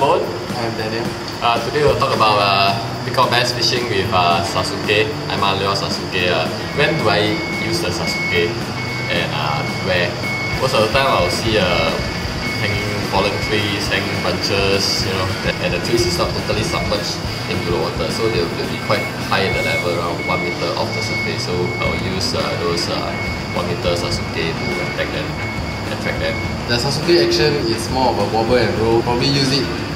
I'm Daniel. Uh, today we'll talk about uh, peacock bass fishing with uh, Sasuke. I'm Leo Sasuke. Uh, when do I use the Sasuke and uh, where? Most of the time I'll see uh, hanging fallen trees, hanging branches, you know, and the trees is not totally submerged into the water, so they'll, they'll be quite high in the level, around 1 meter off the surface. So I'll use uh, those uh, 1 meter Sasuke to attack them, attract them. The Sasuke action is more of a wobble and roll. Probably use it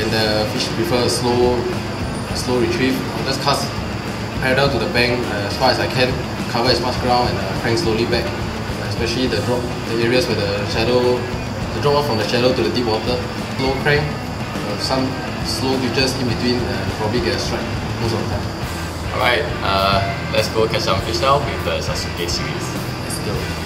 when the fish prefer a slow, slow retrieve. I'll just cast parallel to the bank uh, as far as I can, cover as much ground and uh, crank slowly back. Especially the drop, the areas where the shadow, the drop off from the shadow to the deep water. Slow crank, uh, some slow twitches in between, uh, probably get a strike most of the time. Alright, uh, let's go catch some fish now with the Sasuke series. Let's go.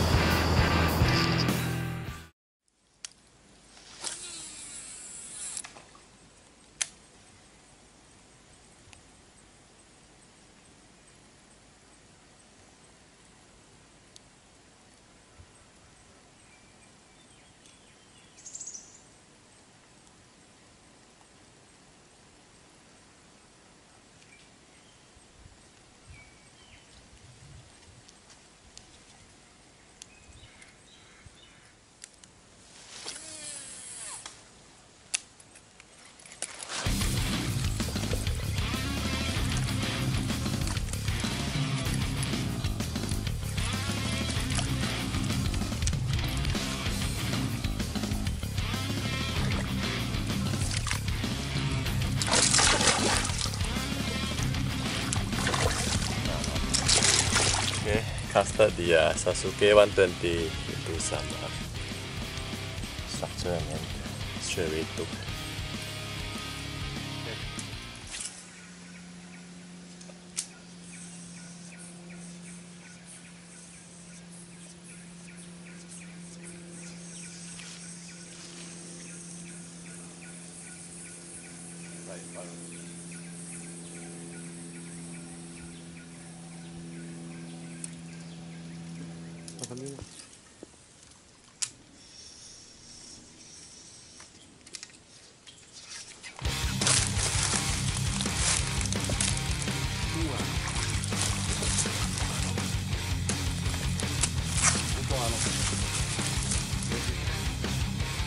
Okay, casted the uh, Sasuke 120 into some uh, structure and then straight away took.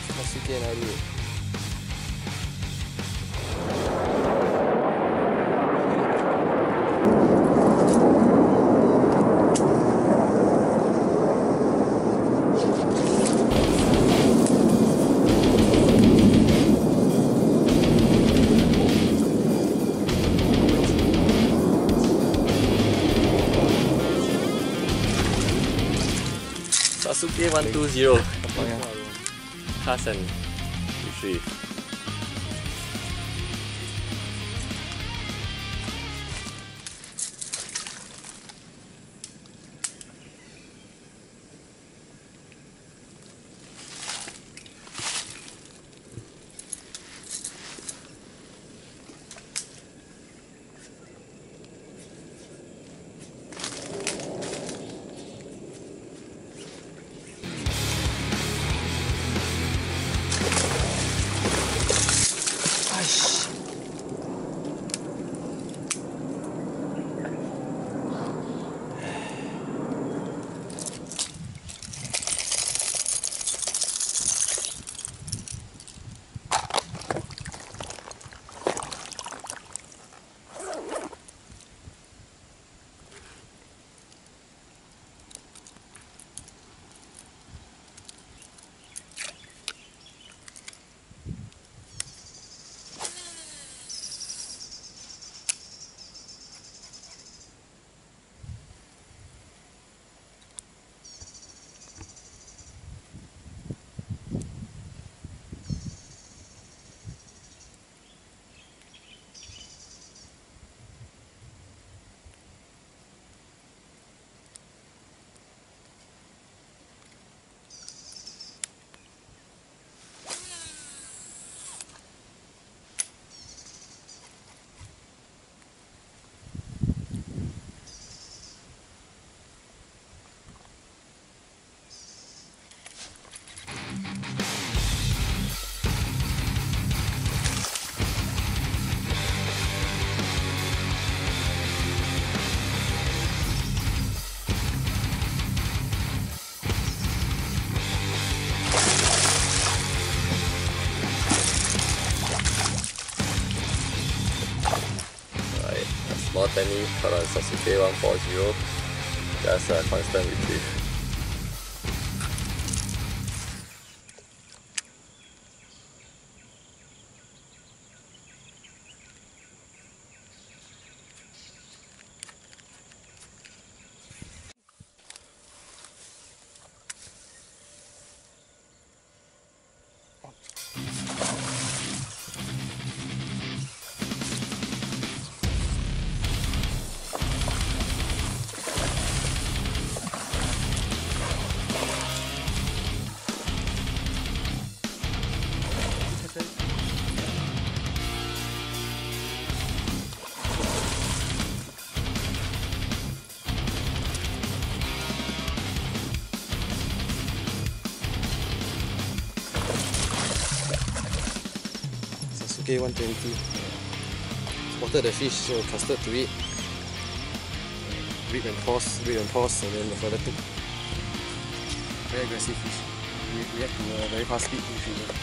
Sasuke lari. Sasuke 120. Cast and Penny caught on Sasuke 140. Just a constant retrieve. Sasuke 120. Spotted the fish, so casted to it. Rip and toss, rip and toss, and then the further took. Very aggressive fish. We react to a very fast speed retriever.